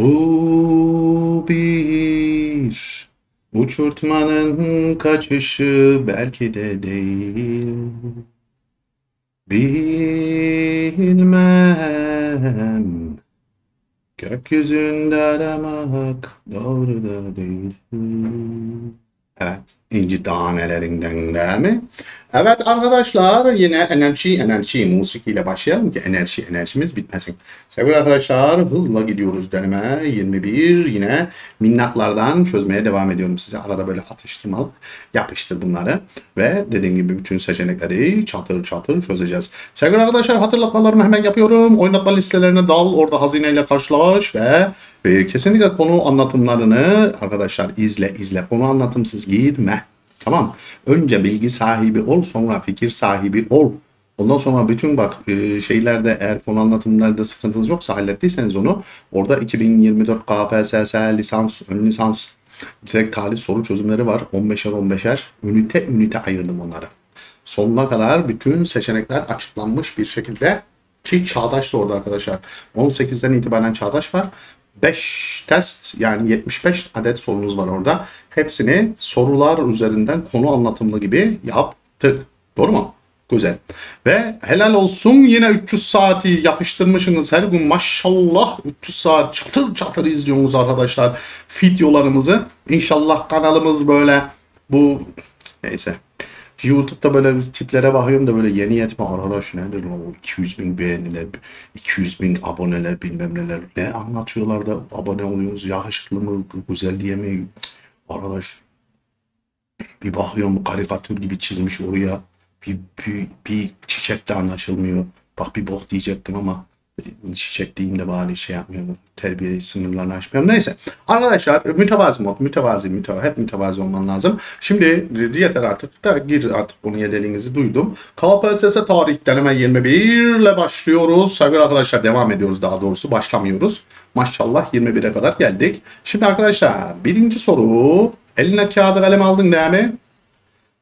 Bu bir uçurtmanın kaçışı belki de değil. Bilmem. Gökyüzünde aramak doğru da değil. Evet. İnci tanelerinden değil mi? Evet arkadaşlar yine enerji enerji musikiyle başlayalım ki enerji enerjimiz bitmesin. Sevgili arkadaşlar hızla gidiyoruz deneme 21 yine minnaklardan çözmeye devam ediyorum size. Arada böyle atıştırmalık yapıştır bunları ve dediğim gibi bütün seçenekleri çatır çatır çözeceğiz. Sevgili arkadaşlar hatırlatmalarımı hemen yapıyorum. Oynatma listelerine dal orada hazineyle karşılaş ve e, kesinlikle konu anlatımlarını arkadaşlar izle izle konu anlatımsız girme. Tamam. Önce bilgi sahibi ol, sonra fikir sahibi ol. Ondan sonra bütün bak e, şeylerde eğer konu anlatımlarda sıkıntınız yoksa hallettiyseniz onu orada 2024 KPSS lisans, ön lisans direkt tarih soru çözümleri var. 15'er 15'er ünite ünite ayırdım onları. Sonuna kadar bütün seçenekler açıklanmış bir şekilde ki Çağdaş da orada arkadaşlar. 18'den itibaren Çağdaş var. 5 test yani 75 adet sorunuz var orada. Hepsini sorular üzerinden konu anlatımlı gibi yaptık. Doğru mu? Güzel. Ve helal olsun yine 300 saati yapıştırmışsınız her gün maşallah 300 saat çatır çatır izliyorsunuz arkadaşlar videolarımızı. İnşallah kanalımız böyle bu neyse YouTube'da böyle tiplere bakıyorum da böyle yeni yetme arkadaş nedir lan o 200 bin beğeniler, 200 bin aboneler bilmem neler. Ne anlatıyorlar da abone oluyorsunuz yakışıklı mı, güzel diye mi? Arkadaş bir bakıyorum karikatür gibi çizmiş oraya. Bir, bir, bir çiçek de anlaşılmıyor. Bak bir bok diyecektim ama çiçek diyeyim de bari şey yapmıyorum. Terbiye sınırlarını aşmıyorum. Neyse. Arkadaşlar mütevazi mod. Mütevazi, mütevazi. Hep mütevazi olman lazım. Şimdi yeter artık da gir artık bunu dediğinizi duydum. KPSS tarih deneme 21 ile başlıyoruz. Sevgili arkadaşlar devam ediyoruz daha doğrusu. Başlamıyoruz. Maşallah 21'e kadar geldik. Şimdi arkadaşlar birinci soru. Eline kağıdı kalem aldın değil mi?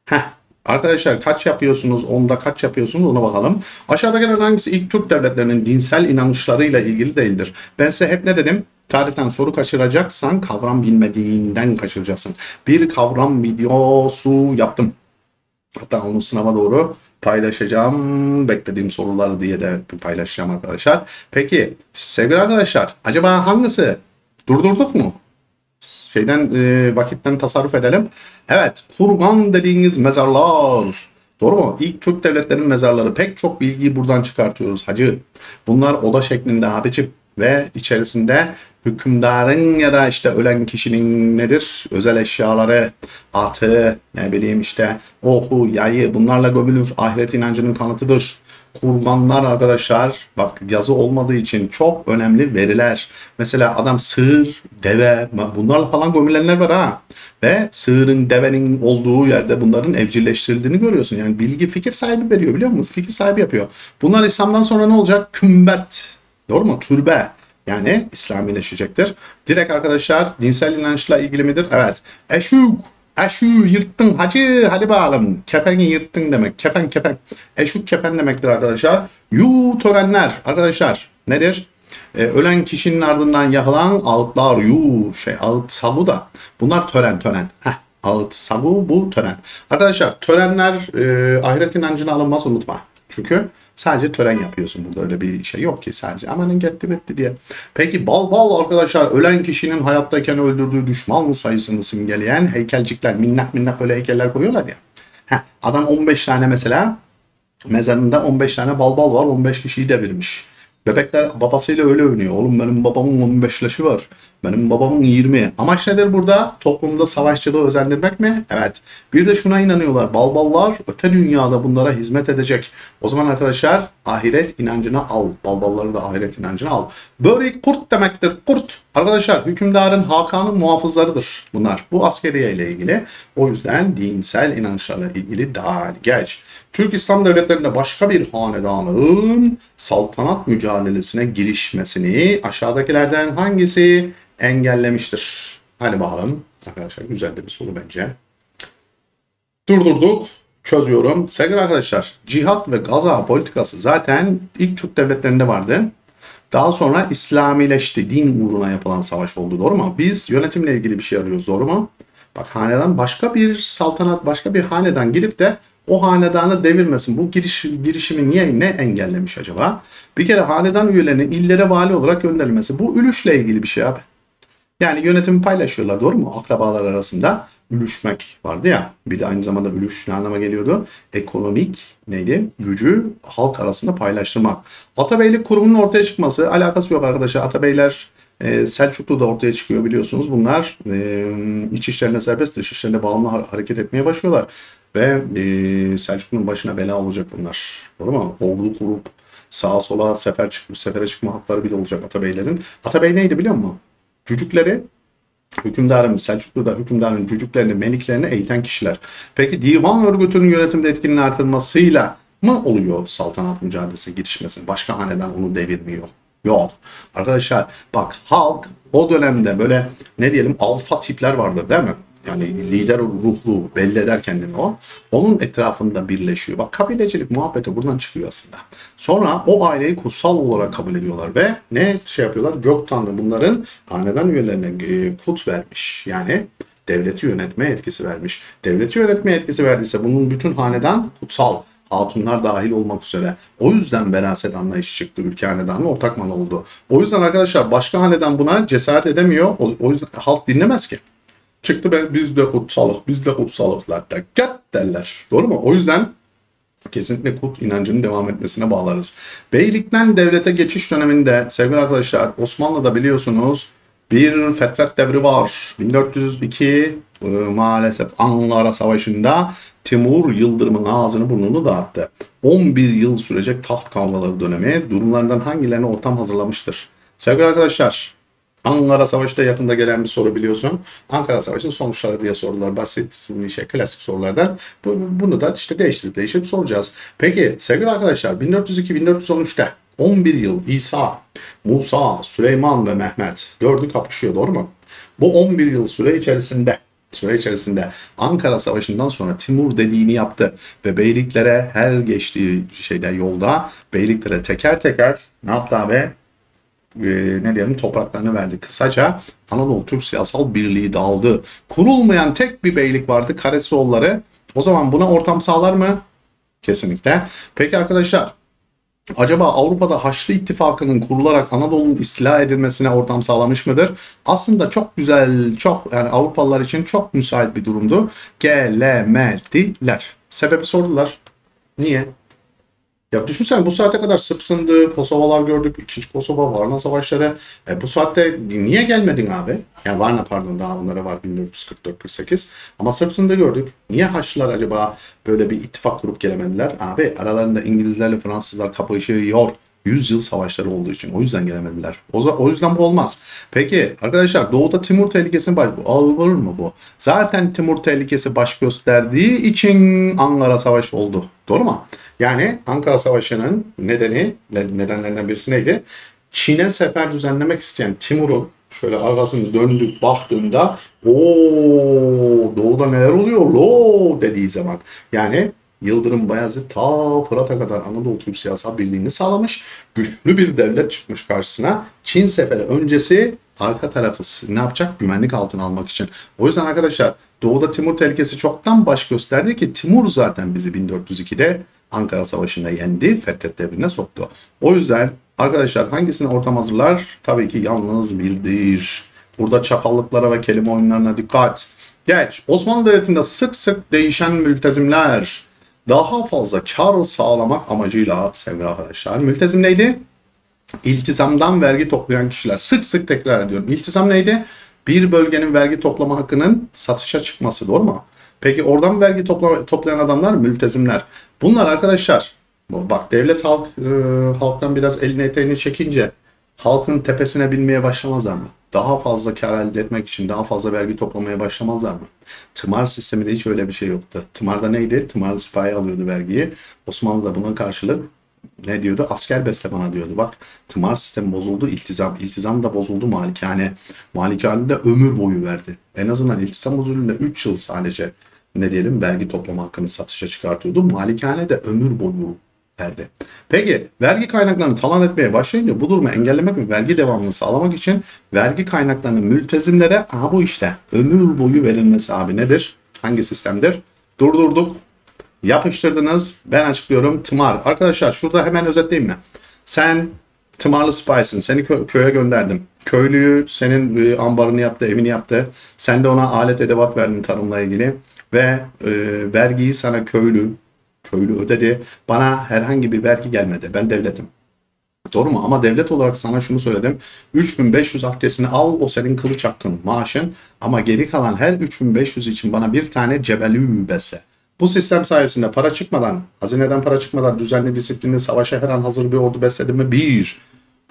Heh. Arkadaşlar kaç yapıyorsunuz? Onda kaç yapıyorsunuz? Ona bakalım. Aşağıdakilerden hangisi ilk Türk devletlerinin dinsel inanışlarıyla ilgili değildir? Ben size hep ne dedim? Tarihten soru kaçıracaksan kavram bilmediğinden kaçıracaksın. Bir kavram videosu yaptım. Hatta onu sınava doğru paylaşacağım. Beklediğim soruları diye de paylaşacağım arkadaşlar. Peki sevgili arkadaşlar acaba hangisi? Durdurduk mu? Şeyden e, vakitten tasarruf edelim. Evet, kurgan dediğiniz mezarlar. Doğru mu? İlk Türk devletlerinin mezarları. Pek çok bilgiyi buradan çıkartıyoruz hacı. Bunlar oda şeklinde abicim ve içerisinde hükümdarın ya da işte ölen kişinin nedir? Özel eşyaları, atı, ne bileyim işte oku, yayı bunlarla gömülür. Ahiret inancının kanıtıdır. Kurbanlar arkadaşlar bak yazı olmadığı için çok önemli veriler. Mesela adam sığır, deve bunlarla falan gömülenler var ha. Ve sığırın, devenin olduğu yerde bunların evcilleştirildiğini görüyorsun. Yani bilgi fikir sahibi veriyor biliyor musunuz? Fikir sahibi yapıyor. Bunlar İslam'dan sonra ne olacak? Kümbet. Doğru mu? Türbe. Yani İslamileşecektir. Direkt arkadaşlar dinsel inançla ilgili midir? Evet. Eşuk. Eşu yırttın hacı hadi bakalım. Kefeni yırttın demek. Kefen kefen. Eşuk kefen demektir arkadaşlar. Yu törenler arkadaşlar nedir? Ee, ölen kişinin ardından yakılan ağıtlar yu şey ağıt sagu da. Bunlar tören tören. Heh. Ağıt sagu bu tören. Arkadaşlar törenler e, ahiret inancına alınmaz unutma. Çünkü Sadece tören yapıyorsun burada öyle bir şey yok ki sadece amanın gitti bitti diye. Peki bal bal arkadaşlar ölen kişinin hayattayken öldürdüğü düşman sayısını simgeleyen heykelcikler minnak minnak böyle heykeller koyuyorlar ya. Heh, adam 15 tane mesela mezarında 15 tane bal bal var 15 kişiyi devirmiş. Bebekler babasıyla öyle oynuyor. Oğlum benim babamın 15 leşi var. Benim babamın 20. Amaç nedir burada? Toplumda savaşçılığı özendirmek mi? Evet. Bir de şuna inanıyorlar. Balballar öte dünyada bunlara hizmet edecek. O zaman arkadaşlar ahiret inancına al. Balbalları da ahiret inancına al. Böyle kurt demektir. Kurt. Arkadaşlar hükümdarın Hakan'ın muhafızlarıdır bunlar. Bu askeriye ile ilgili. O yüzden dinsel inançlarla ilgili daha geç. Türk İslam devletlerinde başka bir hanedanın saltanat mücadelesine girişmesini aşağıdakilerden hangisi engellemiştir? Hadi bakalım. Arkadaşlar güzel de bir soru bence. Durdurduk. Çözüyorum. Sevgili arkadaşlar cihat ve gaza politikası zaten ilk Türk devletlerinde vardı. Daha sonra İslamileşti. Din uğruna yapılan savaş oldu. Doğru mu? Biz yönetimle ilgili bir şey arıyoruz. Doğru mu? Bak hanedan başka bir saltanat, başka bir hanedan gidip de o hanedanı devirmesin. Bu giriş, girişimi niye ne engellemiş acaba? Bir kere hanedan üyelerinin illere vali olarak gönderilmesi. Bu ülüşle ilgili bir şey abi. Yani yönetimi paylaşıyorlar doğru mu? Akrabalar arasında ülüşmek vardı ya. Bir de aynı zamanda ülüş ne anlama geliyordu? Ekonomik neydi? Gücü halk arasında paylaştırmak. Atabeylik kurumunun ortaya çıkması alakası yok arkadaşlar. Atabeyler e, Selçuklu da ortaya çıkıyor biliyorsunuz. Bunlar e, iç işlerine serbest, dış işlerine bağımlı hareket etmeye başlıyorlar. Ve e, Selçuklu'nun başına bela olacak bunlar. Doğru mu? Ordu kurup sağa sola sefer çıkıp sefere çıkma hakları bile olacak Atabeylerin. Atabey neydi biliyor musun? Cücükleri hükümdarın, Selçuklu'da hükümdarın cücüklerini, meliklerini eğiten kişiler. Peki divan örgütünün yönetimde etkinliğini artırmasıyla mı oluyor saltanat mücadelesi girişmesi? Başka hanedan onu devirmiyor. Yok. Arkadaşlar bak halk o dönemde böyle ne diyelim alfa tipler vardır değil mi? Yani lider ruhlu belli eder kendini o. Onun etrafında birleşiyor. Bak kabilecilik muhabbeti buradan çıkıyor aslında. Sonra o aileyi kutsal olarak kabul ediyorlar ve ne şey yapıyorlar? Gök Tanrı bunların hanedan üyelerine e, kut vermiş. Yani devleti yönetme etkisi vermiş. Devleti yönetme etkisi verdiyse bunun bütün hanedan kutsal hatunlar dahil olmak üzere. O yüzden veraset anlayışı çıktı. Ülke hanedanı ortak mal oldu. O yüzden arkadaşlar başka hanedan buna cesaret edemiyor. O, o yüzden halk dinlemez ki. Çıktı ben biz de kutsalık, biz de kutsalıklar da gat derler. Doğru mu? O yüzden kesinlikle kut inancının devam etmesine bağlarız. Beylikten devlete geçiş döneminde sevgili arkadaşlar Osmanlı'da biliyorsunuz bir fetret devri var. 1402 e, maalesef Ankara Savaşı'nda Timur Yıldırım'ın ağzını burnunu dağıttı. 11 yıl sürecek taht kavgaları dönemi durumlardan hangilerine ortam hazırlamıştır? Sevgili arkadaşlar Ankara Savaşı da yakında gelen bir soru biliyorsun. Ankara Savaşı'nın sonuçları diye sorular basit şey klasik sorulardan. Bunu da işte değiştirip değiştirip soracağız. Peki sevgili arkadaşlar 1402-1413'te 11 yıl İsa, Musa, Süleyman ve Mehmet dördü kapışıyor doğru mu? Bu 11 yıl süre içerisinde süre içerisinde Ankara Savaşı'ndan sonra Timur dediğini yaptı ve beyliklere her geçtiği şeyde yolda beyliklere teker teker ne yaptı abi? E, ne diyelim topraklarını verdi. Kısaca Anadolu Türk siyasal birliği dağıldı. Kurulmayan tek bir beylik vardı Karesioğulları. O zaman buna ortam sağlar mı? Kesinlikle. Peki arkadaşlar acaba Avrupa'da Haçlı İttifakı'nın kurularak Anadolu'nun istila edilmesine ortam sağlamış mıdır? Aslında çok güzel, çok yani Avrupalılar için çok müsait bir durumdu. Gelemediler. Sebebi sordular. Niye? Ya düşünsene bu saate kadar Sırpsındı, Kosovalar gördük, ikinci Kosova, Varna savaşları. E bu saatte niye gelmedin abi? Yani Varna pardon daha onlara var 1444-48. Ama Sırpsındı gördük. Niye Haçlılar acaba böyle bir ittifak kurup gelemediler? Abi aralarında İngilizlerle Fransızlar kapışıyor. 100 yıl savaşları olduğu için. O yüzden gelemediler. O, o yüzden bu olmaz. Peki arkadaşlar doğuda Timur tehlikesini baş... Olur mu bu? Zaten Timur tehlikesi baş gösterdiği için Ankara Savaşı oldu. Doğru mu? Yani Ankara Savaşı'nın nedeni, nedenlerinden birisi neydi? Çin'e sefer düzenlemek isteyen Timur'un şöyle arkasını döndük baktığında o doğuda neler oluyor lo dediği zaman yani Yıldırım Bayezid ta Fırat'a kadar Anadolu Türk siyasal birliğini sağlamış. Güçlü bir devlet çıkmış karşısına. Çin seferi öncesi arka tarafı ne yapacak? Güvenlik altına almak için. O yüzden arkadaşlar Doğu'da Timur tehlikesi çoktan baş gösterdi ki Timur zaten bizi 1402'de Ankara Savaşı'nda yendi, Fetret devrine soktu. O yüzden arkadaşlar hangisine ortam hazırlar? Tabii ki yalnız bildir. Burada çakallıklara ve kelime oyunlarına dikkat. Geç. Osmanlı Devleti'nde sık sık değişen mültezimler daha fazla kar sağlamak amacıyla sevgili arkadaşlar. Mültezim neydi? İltizamdan vergi toplayan kişiler. Sık sık tekrar ediyorum. İltizam neydi? Bir bölgenin vergi toplama hakkının satışa çıkması doğru mu? Peki oradan vergi topla, toplayan adamlar mültezimler. Bunlar arkadaşlar bak devlet halk e, halktan biraz elini eteğini çekince halkın tepesine binmeye başlamazlar mı? Daha fazla kar elde etmek için daha fazla vergi toplamaya başlamazlar mı? Tımar sisteminde hiç öyle bir şey yoktu. Tımarda neydi? Tımarlı sipahi alıyordu vergiyi. Osmanlı da buna karşılık ne diyordu? Asker besle bana diyordu. Bak tımar sistemi bozuldu, iltizam. İltizam da bozuldu malikane. Malikane de ömür boyu verdi. En azından iltizam bozulduğunda 3 yıl sadece ne diyelim vergi toplama hakkını satışa çıkartıyordu. Malikane de ömür boyu verdi. Peki vergi kaynaklarını talan etmeye başlayınca bu durumu engellemek ve vergi devamını sağlamak için vergi kaynaklarının mültezimlere aha bu işte ömür boyu verilmesi abi nedir? Hangi sistemdir? Durdurduk. Yapıştırdınız. Ben açıklıyorum. Tımar. Arkadaşlar şurada hemen özetleyeyim mi? Sen tımarlı sipahisin. Seni kö- köye gönderdim. Köylüyü senin e, ambarını yaptı, evini yaptı. Sen de ona alet edevat verdin tarımla ilgili. Ve e, vergiyi sana köylü, köylü ödedi. Bana herhangi bir vergi gelmedi. Ben devletim. Doğru mu? Ama devlet olarak sana şunu söyledim. 3500 akdesini al o senin kılıç hakkın, maaşın. Ama geri kalan her 3500 için bana bir tane cebelü besle. Bu sistem sayesinde para çıkmadan, hazineden para çıkmadan düzenli disiplinli savaşa her an hazır bir ordu besledim mi? Bir.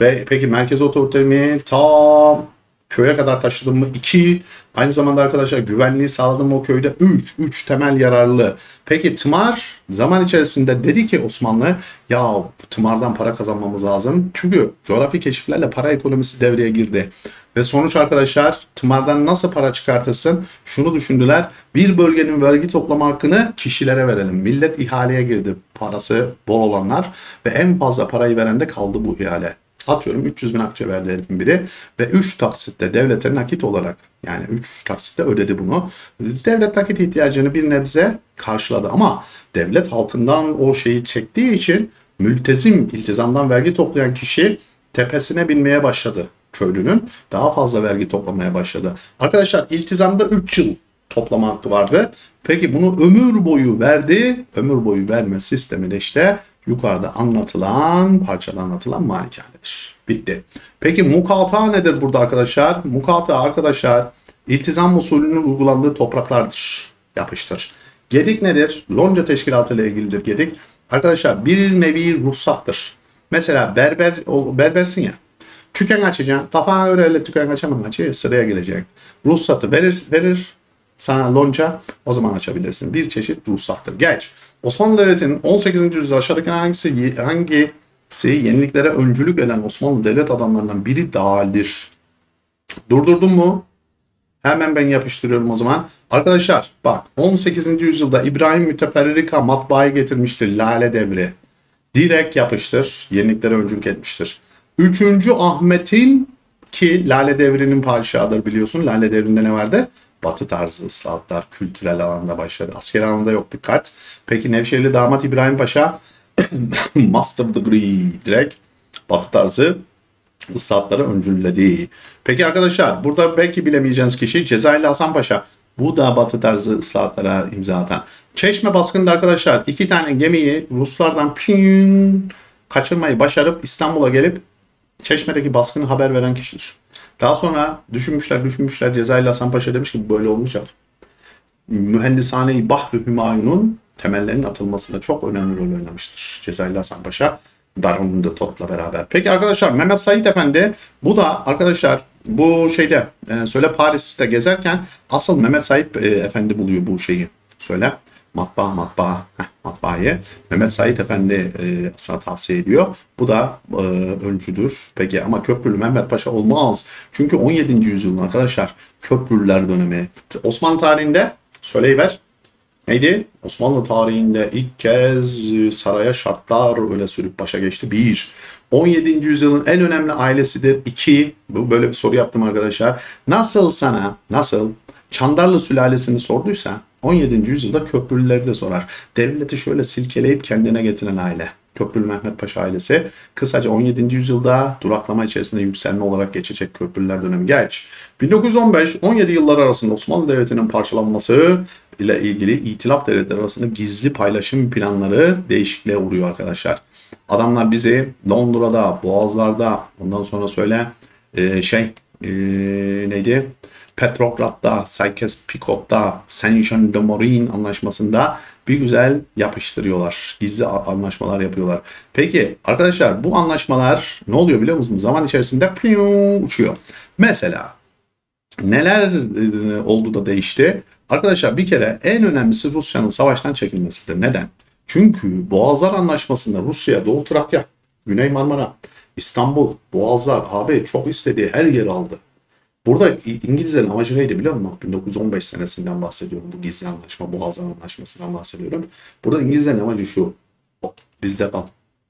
Ve peki merkez otoritemi tam köye kadar taşıdım mı? İki. Aynı zamanda arkadaşlar güvenliği sağladım mı o köyde? Üç. Üç temel yararlı. Peki tımar zaman içerisinde dedi ki Osmanlı ya tımardan para kazanmamız lazım. Çünkü coğrafi keşiflerle para ekonomisi devreye girdi. Ve sonuç arkadaşlar tımardan nasıl para çıkartırsın? Şunu düşündüler. Bir bölgenin vergi toplama hakkını kişilere verelim. Millet ihaleye girdi. Parası bol olanlar ve en fazla parayı veren de kaldı bu ihale. Atıyorum 300 bin akçe verdi herifin biri ve 3 taksitte devlete nakit olarak yani 3 taksitte ödedi bunu. Devlet nakit ihtiyacını bir nebze karşıladı ama devlet halkından o şeyi çektiği için mültezim iltizamdan vergi toplayan kişi tepesine binmeye başladı köylünün. Daha fazla vergi toplamaya başladı. Arkadaşlar iltizamda 3 yıl toplama hakkı vardı. Peki bunu ömür boyu verdi. Ömür boyu verme sistemi de işte yukarıda anlatılan, parçada anlatılan malikanedir. Bitti. Peki mukata nedir burada arkadaşlar? Mukata arkadaşlar iltizam usulünün uygulandığı topraklardır. Yapıştır. Gedik nedir? Lonca teşkilatı ile ilgilidir gedik. Arkadaşlar bir nevi ruhsattır. Mesela berber berbersin ya. Tüken açacaksın. Kafana göre öyle tüken açamam açı sıraya geleceksin. Ruhsatı verir, verir sana lonca o zaman açabilirsin. Bir çeşit ruhsattır. Geç. Osmanlı Devleti'nin 18. yüzyılda aşağıdaki hangisi, hangisi yeniliklere öncülük eden Osmanlı devlet adamlarından biri değildir? Durdurdun mu? Hemen ben yapıştırıyorum o zaman. Arkadaşlar bak 18. yüzyılda İbrahim Müteferrika matbaayı getirmiştir Lale Devri. Direkt yapıştır. Yeniliklere öncülük etmiştir. Üçüncü Ahmet'in ki Lale Devri'nin padişahıdır biliyorsun. Lale Devri'nde ne vardı? Batı tarzı ıslahatlar kültürel alanda başladı. Asker alanda yok dikkat. Peki Nevşehirli damat İbrahim Paşa master degree direkt batı tarzı ıslahatları öncülledi. Peki arkadaşlar burada belki bilemeyeceğiniz kişi Cezayirli Hasan Paşa. Bu da batı tarzı ıslahatlara imza atan. Çeşme baskında arkadaşlar iki tane gemiyi Ruslardan pin kaçırmayı başarıp İstanbul'a gelip Çeşme'deki baskını haber veren kişidir. Daha sonra düşünmüşler düşünmüşler Cezayirli Hasan Paşa demiş ki böyle olmayacak. Mühendishane-i Bahri Hümayun'un temellerinin atılmasında çok önemli rol oynamıştır. Cezayirli Hasan Paşa Darun de Tot'la beraber. Peki arkadaşlar Mehmet Said Efendi bu da arkadaşlar bu şeyde e, söyle Paris'te gezerken asıl Mehmet Said e, Efendi buluyor bu şeyi. Söyle matbaa matbaa heh, matbaayı Mehmet Said Efendi e, sana tavsiye ediyor. Bu da e, öncüdür. Peki ama Köprülü Mehmet Paşa olmaz. Çünkü 17. yüzyılın arkadaşlar Köprülüler dönemi. Osmanlı tarihinde söyleyiver. Neydi? Osmanlı tarihinde ilk kez saraya şartlar öyle sürüp başa geçti. Bir. 17. yüzyılın en önemli ailesidir. İki. Bu böyle bir soru yaptım arkadaşlar. Nasıl sana, nasıl Çandarlı sülalesini sorduysa 17. yüzyılda Köprülüleri de sorar. Devleti şöyle silkeleyip kendine getiren aile. Köprülü Mehmet Paşa ailesi. Kısaca 17. yüzyılda duraklama içerisinde yükselme olarak geçecek Köprülüler dönemi. Geç. 1915-17 yılları arasında Osmanlı Devleti'nin parçalanması ile ilgili itilaf devletleri arasında gizli paylaşım planları değişikliğe uğruyor arkadaşlar. Adamlar bizi Londra'da, Boğazlar'da, ondan sonra söyle e, şey e, neydi? Petrograd'da, Sykes-Picot'ta, Saint-Jean-de-Maurienne anlaşmasında bir güzel yapıştırıyorlar. Gizli anlaşmalar yapıyorlar. Peki arkadaşlar bu anlaşmalar ne oluyor biliyor musunuz? Zaman içerisinde piyuu uçuyor. Mesela neler e, oldu da değişti? Arkadaşlar bir kere en önemlisi Rusya'nın savaştan çekilmesidir. Neden? Çünkü Boğazlar Anlaşması'nda Rusya, Doğu Trakya, Güney Marmara, İstanbul, Boğazlar abi çok istediği her yeri aldı. Burada İngilizlerin amacı neydi biliyor musun? 1915 senesinden bahsediyorum. Bu gizli anlaşma, Boğazlar Anlaşması'ndan bahsediyorum. Burada İngilizlerin amacı şu. "Hop, Bizde kal.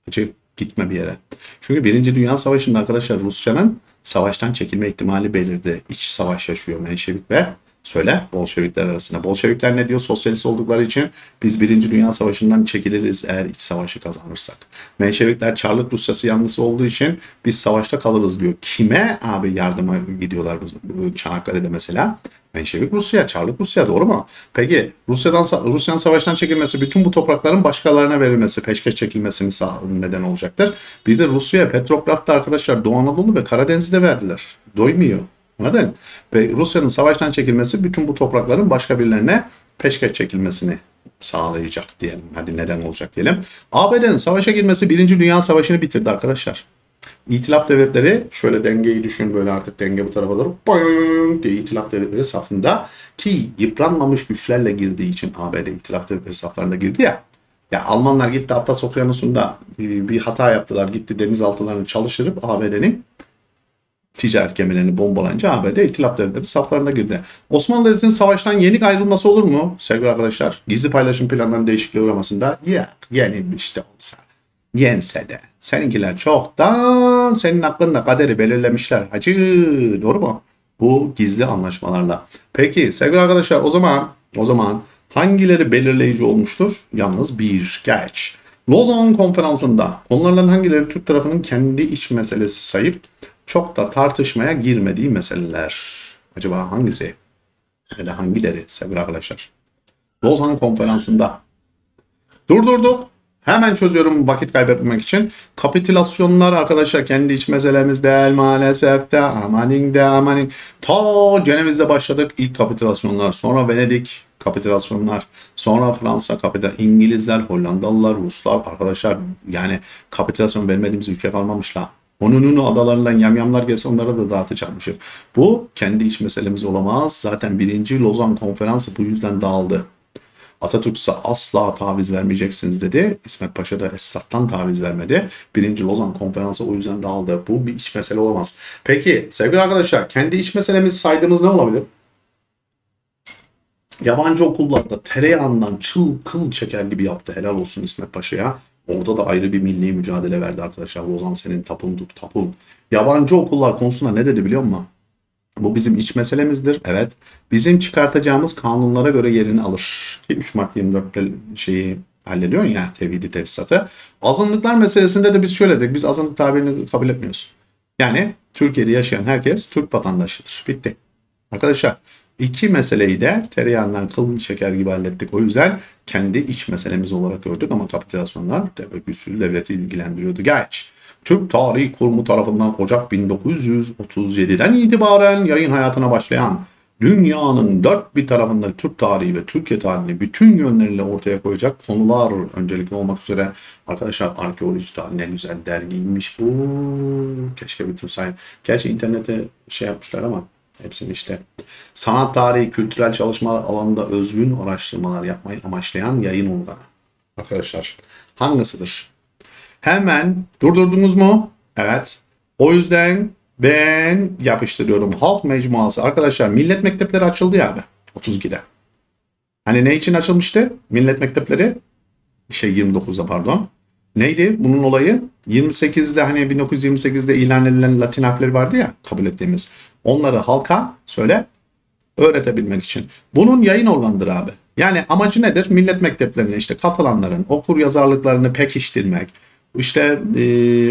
Hacı gitme bir yere. Çünkü Birinci Dünya Savaşı'nda arkadaşlar Rusya'nın savaştan çekilme ihtimali belirdi. İç savaş yaşıyor Menşevik ve söyle Bolşevikler arasında. Bolşevikler ne diyor? Sosyalist oldukları için biz Birinci Dünya Savaşı'ndan çekiliriz eğer iç savaşı kazanırsak. Menşevikler Çarlık Rusyası yanlısı olduğu için biz savaşta kalırız diyor. Kime abi yardıma gidiyorlar Çanakkale'de mesela? Menşevik Rusya, Çarlık Rusya doğru mu? Peki Rusya'dan Rusya'nın savaştan çekilmesi, bütün bu toprakların başkalarına verilmesi, peşkeş çekilmesini neden olacaktır. Bir de Rusya'ya Petrograd'da arkadaşlar Doğu Anadolu ve Karadeniz'i de verdiler. Doymuyor. Anladın? Ve Rusya'nın savaştan çekilmesi bütün bu toprakların başka birilerine peşkeş çekilmesini sağlayacak diyelim. Hadi neden olacak diyelim. ABD'nin savaşa girmesi Birinci Dünya Savaşı'nı bitirdi arkadaşlar. İtilaf devletleri şöyle dengeyi düşün böyle artık denge bu tarafa doğru boing diye itilaf devletleri safında ki yıpranmamış güçlerle girdiği için ABD itilaf devletleri saflarında girdi ya. Ya Almanlar gitti Atlas Okyanusu'nda e, bir hata yaptılar. Gitti denizaltılarını çalıştırıp ABD'nin ticaret gemilerini bombalayınca ABD itilaf devletleri saflarına girdi. Osmanlı Devleti'nin savaştan yenik ayrılması olur mu sevgili arkadaşlar? Gizli paylaşım planlarının değişikliğe uğramasında ya yeni işte olsa yense de seninkiler çoktan senin hakkında kaderi belirlemişler. Hacı doğru mu? Bu gizli anlaşmalarla. Peki sevgili arkadaşlar o zaman o zaman hangileri belirleyici olmuştur? Yalnız bir geç. Lozan konferansında konulardan hangileri Türk tarafının kendi iç meselesi sayıp çok da tartışmaya girmediği meseleler. Acaba hangisi? Ya da hangileri sevgili arkadaşlar? Lozan konferansında durdurduk. Hemen çözüyorum vakit kaybetmemek için. Kapitülasyonlar arkadaşlar kendi iç meselemiz değil maalesef de amanin de amanin. Ta Ceneviz'de başladık ilk kapitülasyonlar. Sonra Venedik kapitülasyonlar. Sonra Fransa kapitülasyon. İngilizler, Hollandalılar, Ruslar arkadaşlar yani kapitülasyon vermediğimiz ülke kalmamışlar. Honolulu adalarından yamyamlar gelse onlara da dağıtacakmışız. Bu kendi iç meselemiz olamaz. Zaten birinci Lozan konferansı bu yüzden dağıldı. Atatürk ise asla taviz vermeyeceksiniz dedi. İsmet Paşa da Esat'tan taviz vermedi. Birinci Lozan konferansı o yüzden dağıldı. Bu bir iç mesele olamaz. Peki sevgili arkadaşlar kendi iç meselemiz saydığımız ne olabilir? Yabancı okullarda tereyağından çıl kıl çeker gibi yaptı. Helal olsun İsmet Paşa'ya. Orada da ayrı bir milli mücadele verdi arkadaşlar. Lozan senin tapındur tapın. Yabancı okullar konusunda ne dedi biliyor musun? Bu bizim iç meselemizdir. Evet. Bizim çıkartacağımız kanunlara göre yerini alır. 3 Mart 24'te şeyi hallediyorsun ya tevhidi tefsatı. Azınlıklar meselesinde de biz şöyle dedik. Biz azınlık tabirini kabul etmiyoruz. Yani Türkiye'de yaşayan herkes Türk vatandaşıdır. Bitti. Arkadaşlar iki meseleyi de tereyağından kılın şeker gibi hallettik. O yüzden kendi iç meselemiz olarak gördük ama kapitülasyonlar devlet güçlü devleti ilgilendiriyordu. Geç. Türk Tarih Kurumu tarafından Ocak 1937'den itibaren yayın hayatına başlayan dünyanın dört bir tarafında Türk tarihi ve Türkiye tarihini bütün yönleriyle ortaya koyacak konular öncelikli olmak üzere arkadaşlar arkeoloji tarihi ne güzel dergiymiş bu. Keşke bitirseydim. Gerçi internete şey yapmışlar ama hepsini işte sanat tarihi, kültürel çalışma alanında özgün araştırmalar yapmayı amaçlayan yayın organı. Arkadaşlar hangisidir? Hemen durdurdunuz mu? Evet. O yüzden ben yapıştırıyorum. Halk mecmuası. Arkadaşlar millet mektepleri açıldı ya abi. 32'de. Hani ne için açılmıştı? Millet mektepleri. Şey 29'da pardon. Neydi bunun olayı? 28'de hani 1928'de ilan edilen Latin harfleri vardı ya kabul ettiğimiz. Onları halka söyle öğretebilmek için. Bunun yayın organıdır abi. Yani amacı nedir? Millet mekteplerine işte katılanların okur yazarlıklarını pekiştirmek, işte e,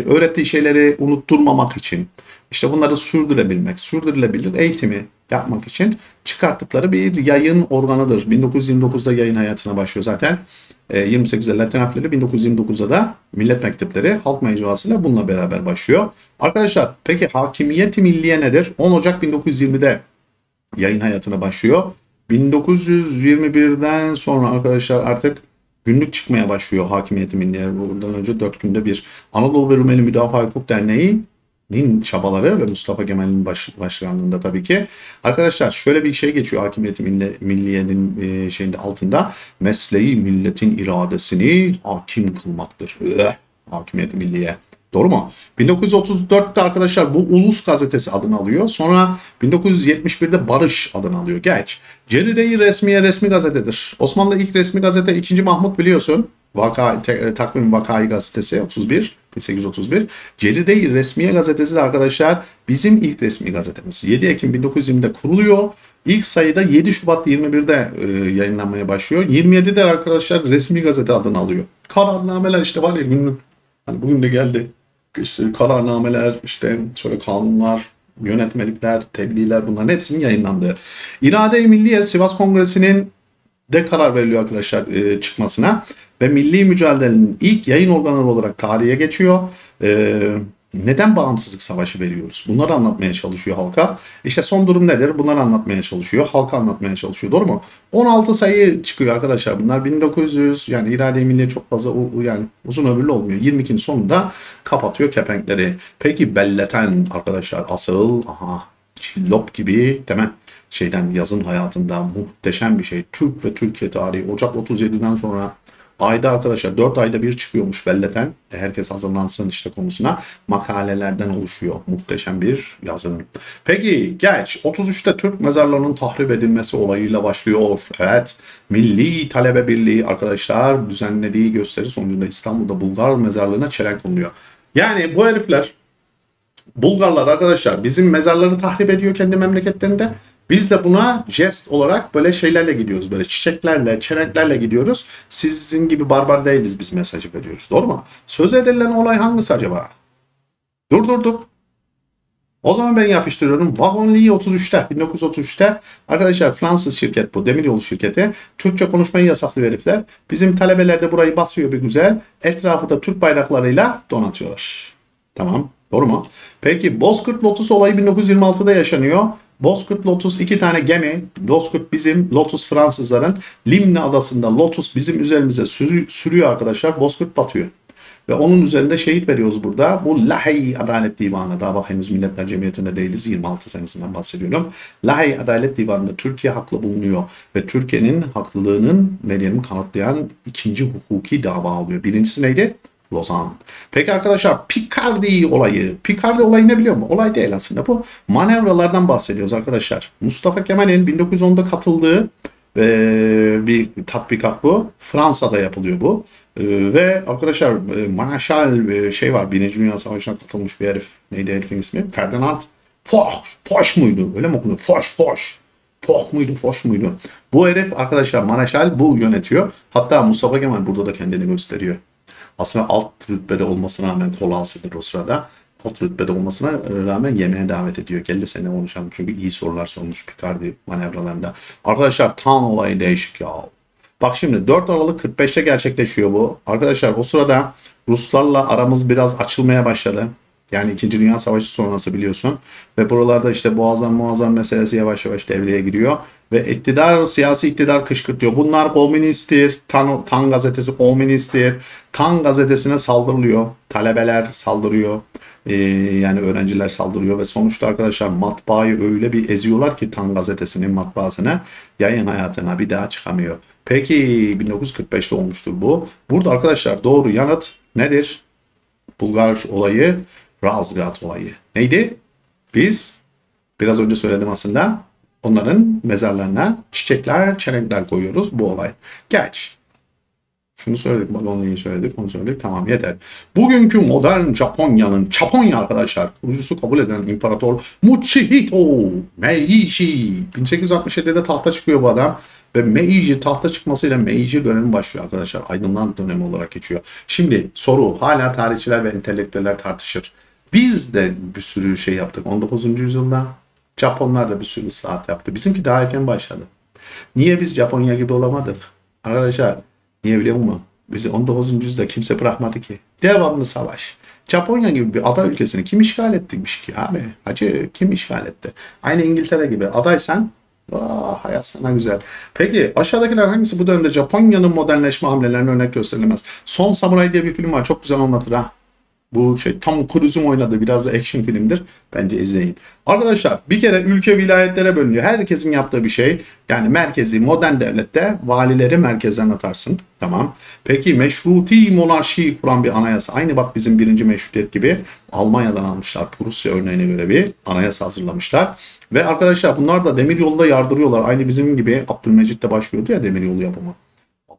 öğrettiği şeyleri unutturmamak için, işte bunları sürdürebilmek, sürdürülebilir eğitimi yapmak için çıkarttıkları bir yayın organıdır. 1929'da yayın hayatına başlıyor zaten. E, 28'de Latin harfleri, 1929'da da Millet Mektepleri Halk Mecmuası'yla bununla beraber başlıyor. Arkadaşlar peki hakimiyet milliye nedir? 10 Ocak 1920'de yayın hayatına başlıyor. 1921'den sonra arkadaşlar artık günlük çıkmaya başlıyor hakimiyeti milliye. Buradan önce 4 günde bir Anadolu ve Rumeli Müdafaa Hukuk Derneği'nin çabaları ve Mustafa Kemal'in baş, başkanlığında tabii ki. Arkadaşlar şöyle bir şey geçiyor hakimiyeti milli, milliyenin e, şeyinde altında. Mesleği milletin iradesini hakim kılmaktır. Öh, hakimiyeti milliye. Doğru mu? 1934'te arkadaşlar bu Ulus gazetesi adını alıyor. Sonra 1971'de Barış adını alıyor. Geç. Ceride-i Resmiye resmi gazetedir. Osmanlı ilk resmi gazete 2. Mahmut biliyorsun. Vaka, te, takvim Vakayı gazetesi 31 1831. Ceride-i Resmiye gazetesi de arkadaşlar bizim ilk resmi gazetemiz. 7 Ekim 1920'de kuruluyor. İlk sayıda 7 Şubat 21'de e, yayınlanmaya başlıyor. 27'de arkadaşlar resmi gazete adını alıyor. Kararnameler işte var ya günlük. Hani bugün de geldi. İşte kararnameler, işte şöyle kanunlar, yönetmelikler, tebliğler bunların hepsinin yayınlandığı. İrade-i Milliye Sivas Kongresi'nin de karar veriliyor arkadaşlar e, çıkmasına ve milli mücadelenin ilk yayın organları olarak tarihe geçiyor. E, neden bağımsızlık savaşı veriyoruz? Bunları anlatmaya çalışıyor halka. İşte son durum nedir? Bunları anlatmaya çalışıyor. Halka anlatmaya çalışıyor. Doğru mu? 16 sayı çıkıyor arkadaşlar. Bunlar 1900 yani irade milliye çok fazla yani uzun ömürlü olmuyor. 22'nin sonunda kapatıyor kepenkleri. Peki belleten arkadaşlar asıl aha çillop gibi değil mi? Şeyden yazın hayatında muhteşem bir şey. Türk ve Türkiye tarihi Ocak 37'den sonra Ayda arkadaşlar 4 ayda bir çıkıyormuş belleten. E, herkes hazırlansın işte konusuna. Makalelerden oluşuyor. Muhteşem bir yazın. Peki geç. 33'te Türk mezarlarının tahrip edilmesi olayıyla başlıyor. Evet. Milli Talebe Birliği arkadaşlar düzenlediği gösteri sonucunda İstanbul'da Bulgar mezarlığına çelen konuluyor. Yani bu herifler Bulgarlar arkadaşlar bizim mezarları tahrip ediyor kendi memleketlerinde. Biz de buna jest olarak böyle şeylerle gidiyoruz. Böyle çiçeklerle, çeneklerle gidiyoruz. Sizin gibi barbar değiliz biz mesajı veriyoruz. Doğru mu? Söz edilen olay hangisi acaba? Durdurduk. O zaman ben yapıştırıyorum. Wagonli 33'te, 1933'te arkadaşlar Fransız şirket bu, demiryolu şirketi. Türkçe konuşmayı yasaklı herifler. Bizim talebeler de burayı basıyor bir güzel. Etrafı da Türk bayraklarıyla donatıyorlar. Tamam. Doğru mu? Peki Bozkurt Lotus olayı 1926'da yaşanıyor. Bozkurt Lotus iki tane gemi. Bozkurt bizim, Lotus Fransızların. Limne adasında Lotus bizim üzerimize sürüyor arkadaşlar. Bozkurt batıyor. Ve onun üzerinde şehit veriyoruz burada. Bu Lahey Adalet Divanı. Daha bak henüz Milletler Cemiyeti'nde değiliz. 26 senesinden bahsediyorum. Lahey Adalet Divanı'nda Türkiye haklı bulunuyor. Ve Türkiye'nin haklılığının Meryem'i kanıtlayan ikinci hukuki dava alıyor. Birincisi neydi? Lozan. Peki arkadaşlar Picardy olayı. Picardy olayı ne biliyor mu? Olay değil aslında bu. Manevralardan bahsediyoruz arkadaşlar. Mustafa Kemal'in 1910'da katıldığı e, bir tatbikat bu. Fransa'da yapılıyor bu. E, ve arkadaşlar e, Manaşal e, şey var. Birinci Dünya Savaşı'na katılmış bir herif. Neydi herifin ismi? Ferdinand Foch. Foch muydu? Öyle mi okunuyor? Foch, Foch. Foch muydu, Foch muydu? Bu herif arkadaşlar Manaşal bu yönetiyor. Hatta Mustafa Kemal burada da kendini gösteriyor aslında alt rütbede olmasına rağmen kolasıdır o sırada. Alt rütbede olmasına rağmen yemeğe davet ediyor. Gel de seninle konuşalım çünkü iyi sorular sormuş Picardi manevralarında. Arkadaşlar tam olayı değişik ya. Bak şimdi 4 Aralık 45'te gerçekleşiyor bu. Arkadaşlar o sırada Ruslarla aramız biraz açılmaya başladı. Yani 2. Dünya Savaşı sonrası biliyorsun. Ve buralarda işte boğazdan muazzam meselesi yavaş yavaş devreye giriyor. Ve iktidar, siyasi iktidar kışkırtıyor. Bunlar komünisttir. Tan, Tan gazetesi komünisttir. Tan gazetesine saldırılıyor. Talebeler saldırıyor. Ee, yani öğrenciler saldırıyor. Ve sonuçta arkadaşlar matbaayı öyle bir eziyorlar ki Tan gazetesinin matbaasına yayın hayatına bir daha çıkamıyor. Peki 1945'te olmuştur bu. Burada arkadaşlar doğru yanıt nedir? Bulgar olayı Razgrad olayı. Neydi? Biz biraz önce söyledim aslında onların mezarlarına çiçekler, çelenkler koyuyoruz bu olay. Geç. Şunu söyledik, balonluyu söyledik, onu söyledik. Tamam yeter. Bugünkü modern Japonya'nın, Japonya arkadaşlar, kurucusu kabul edilen imparator Muchihito Meiji. 1867'de tahta çıkıyor bu adam. Ve Meiji tahta çıkmasıyla Meiji dönemi başlıyor arkadaşlar. Aydınlan dönemi olarak geçiyor. Şimdi soru hala tarihçiler ve entelektüeller tartışır. Biz de bir sürü şey yaptık 19. yüzyılda. Japonlar da bir sürü saat yaptı. Bizimki daha erken başladı. Niye biz Japonya gibi olamadık? Arkadaşlar niye biliyor musun? Bizi 19. yüzyılda kimse bırakmadı ki. Devamlı savaş. Japonya gibi bir ada ülkesini kim işgal etmiş ki abi? Hacı kim işgal etti? Aynı İngiltere gibi adaysan Ah hayat sana güzel. Peki aşağıdakiler hangisi bu dönemde Japonya'nın modernleşme hamlelerine örnek gösterilemez? Son Samuray diye bir film var. Çok güzel anlatır ha. Bu şey Tom Cruise'un oynadığı biraz da action filmdir. Bence izleyin. Arkadaşlar bir kere ülke vilayetlere bölünüyor. Herkesin yaptığı bir şey. Yani merkezi modern devlette valileri merkezden atarsın. Tamam. Peki meşruti monarşiyi kuran bir anayasa. Aynı bak bizim birinci meşrutiyet gibi Almanya'dan almışlar. Prusya örneğine göre bir anayasa hazırlamışlar. Ve arkadaşlar bunlar da demir yolda yardırıyorlar. Aynı bizim gibi Abdülmecit de başlıyordu ya demir yolu yapımı.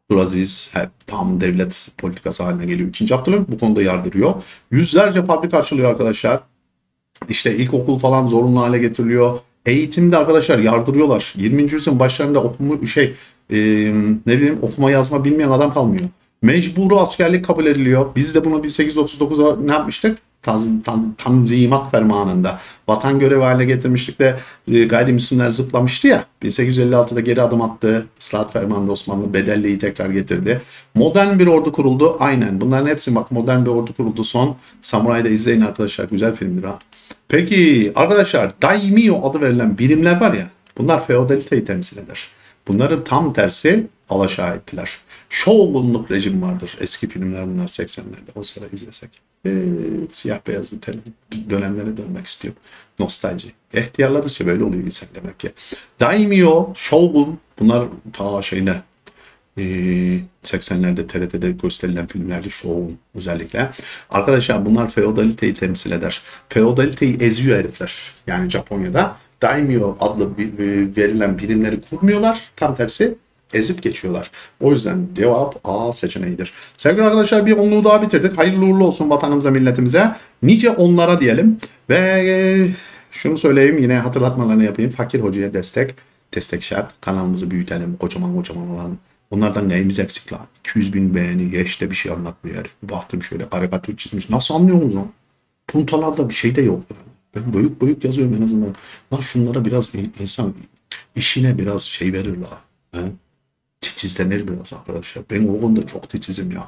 Abdülaziz hep tam devlet politikası haline geliyor. İkinci Abdülhamit bu konuda yardırıyor. Yüzlerce fabrika açılıyor arkadaşlar. İşte ilkokul falan zorunlu hale getiriliyor. Eğitimde arkadaşlar yardırıyorlar. 20. yüzyılın başlarında okuma şey e, ne bileyim okuma yazma bilmeyen adam kalmıyor. Mecburu askerlik kabul ediliyor. Biz de bunu 1839'a ne yapmıştık? Taz, tan, tanzimat fermanında vatan görevi haline getirmiştik de e, gayrimüslimler zıplamıştı ya 1856'da geri adım attı. Islahat fermanında Osmanlı bedelliği tekrar getirdi. Modern bir ordu kuruldu. Aynen bunların hepsi bak modern bir ordu kuruldu. Son Samuray'da izleyin arkadaşlar. Güzel filmdir ha. Peki arkadaşlar daimyo adı verilen birimler var ya bunlar feodaliteyi temsil eder. Bunların tam tersi alaşağı ettiler. Shogunluk rejim vardır. Eski filmler bunlar 80'lerde. O sıra izlesek. Ee, siyah beyazlı dönemlere dönmek istiyor. Nostalji. İhtiyarladıkça böyle oluyor insan demek ki. Daimyo, Shogun bunlar ta şeyine ee, 80'lerde TRT'de gösterilen filmlerde Shogun özellikle. Arkadaşlar bunlar feodaliteyi temsil eder. Feodaliteyi eziyor herifler. Yani Japonya'da daimyo adlı bir- bir- verilen birimleri kurmuyorlar. Tam tersi ezip geçiyorlar. O yüzden cevap A seçeneğidir. Sevgili arkadaşlar bir onluğu daha bitirdik. Hayırlı uğurlu olsun vatanımıza, milletimize. Nice onlara diyelim. Ve şunu söyleyeyim yine hatırlatmalarını yapayım. Fakir hocaya destek. Destek şart. Kanalımızı büyütelim. Kocaman kocaman olan. Onlardan neyimiz eksik lan? 200 bin beğeni. Yeşte bir şey anlatmıyor herif. Baktım şöyle karikatür çizmiş. Nasıl anlıyorsunuz lan? Puntalarda bir şey de yok. Ben büyük büyük yazıyorum en azından. Lan şunlara biraz in- insan işine biraz şey verir la. He? Titizlenir biraz arkadaşlar. Ben o konuda çok titizim ya.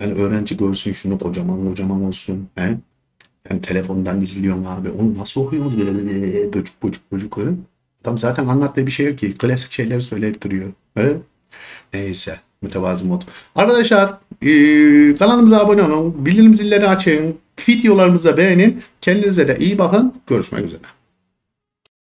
Yani öğrenci görsün şunu kocaman kocaman olsun. He? Yani telefondan izliyorum abi. Onu nasıl okuyorsunuz böyle böcük böcük böcük öyle? Adam zaten anlattığı bir şey yok ki. Klasik şeyleri söyleyip duruyor. He? Neyse. Mütevazı mod. Arkadaşlar eee, kanalımıza abone olun. Bildirim zilleri açın. Videolarımızı beğenin. Kendinize de iyi bakın. Görüşmek üzere.